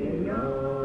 되며